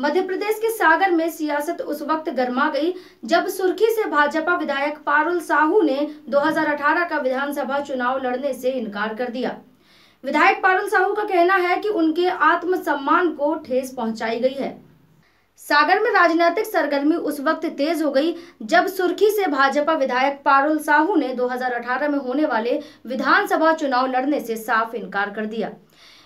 मध्य प्रदेश के सागर में सियासत उस वक्त गर्मा गई, जब सुर्खी से भाजपा विधायक पारुल साहू ने 2018 का विधानसभा चुनाव लड़ने से इनकार कर दिया। विधायक पारुल साहू का कहना है कि उनके आत्मसम्मान को ठेस पहुंचाई गई है। सागर में राजनीतिक सरगर्मी उस वक्त तेज हो गई, जब सुर्खी से भाजपा विधायक पारुल साहू ने 2018 में होने वाले विधानसभा चुनाव लड़ने से साफ़ इनकार कर दिया।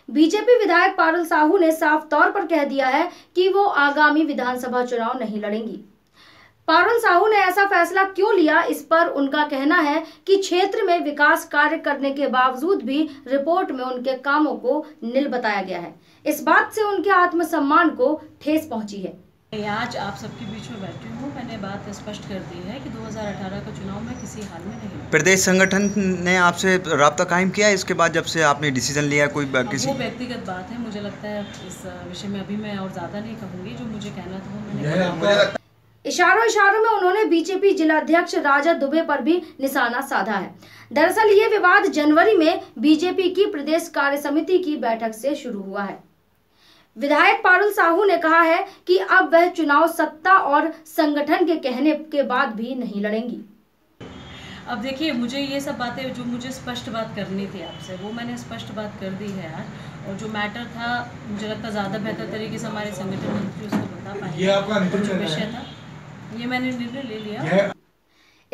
बीजेपी विधायक पारुल साहू ने साफ़ तौर पर कह दिया है कि वो आगामी विधानसभा चुनाव नहीं लड़ेंगी। पारुल साहू ने ऐसा फैसला क्यों लिया, इस पर उनका कहना है कि क्षेत्र में विकास कार्य करने के बावजूद भी रिपोर्ट में उनके कामों को निल बताया गया है। इस बात से उनके आत्मसम्मान को ठेस पहुँची है। आज आप सबके बीच में बैठी हूँ। मैंने बात स्पष्ट कर दी है कि 2018 का चुनाव में किसी हाल में नहीं प्रदेश संगठन ने आपसे रबता कायम किया है? इसके बाद जब से आपने डिसीज़न लिया कोई किसी वो व्यक्तिगत बात है। मुझे लगता है इस विषय में अभी मैं और ज़्यादा नहीं कहूँगी जो मुझे कहना था। वो मैंने इशारों इशारों में उन्होंने बीजेपी जिलाध्यक्ष राजा दुबे पर भी निशाना साधा है। दरअसल ये विवाद जनवरी में बीजेपी की प्रदेश कार्य समिति की बैठक से शुरू हुआ है। विधायक पारुल साहू ने कहा है कि अब वह चुनाव सत्ता और संगठन के कहने के बाद भी नहीं लड़ेंगी। अब देखिए मुझे ये सब बातें जो मुझे स्पष्ट बात करनी थी आपसे वो मैंने स्पष्ट बात कर दी है यार। और जो मैटर था मुझे लगता ज़्यादा बेहतर तरीके से हमारे संगठन मंत्री उसको बता पाए जो विषय था ये मैंने निर्णय ले लिया।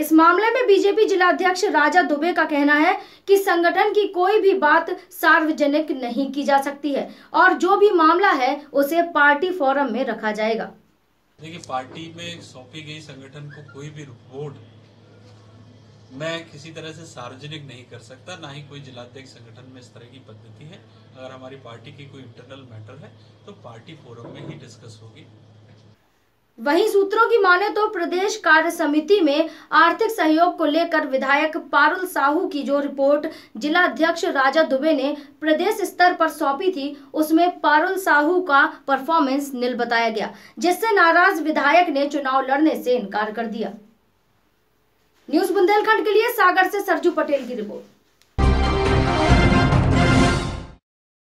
इस मामले में बीजेपी जिलाध्यक्ष राजा दुबे का कहना है कि संगठन की कोई भी बात सार्वजनिक नहीं की जा सकती है और जो भी मामला है, उसे पार्टी फोरम में रखा जाएगा। देखिए, पार्टी में सौंपी गई संगठन को कोई भी रिपोर्ट मैं किसी तरह से सार्वजनिक नहीं कर सकता, ना ही कोई जिलाध्यक्ष संगठन में इस तरह की पद्धति है। अगर हमारी पार्टी की कोई इंटरनल मैटर है तो पार्टी फोरम में ही डिस्कस होगी। वहीं सूत्रों की माने तो प्रदेश कार्य समिति में आर्थिक सहयोग को लेकर विधायक पारुल साहू की जो रिपोर्ट जिला अध्यक्ष राजा दुबे ने प्रदेश स्तर पर सौंपी थी, उसमें पारुल साहू का परफॉर्मेंस निल बताया गया, जिससे नाराज़ विधायक ने चुनाव लड़ने से इनकार कर दिया। न्यूज़ बुंदेलखंड के लिए सागर से सरजू पटेल की रिपोर्ट।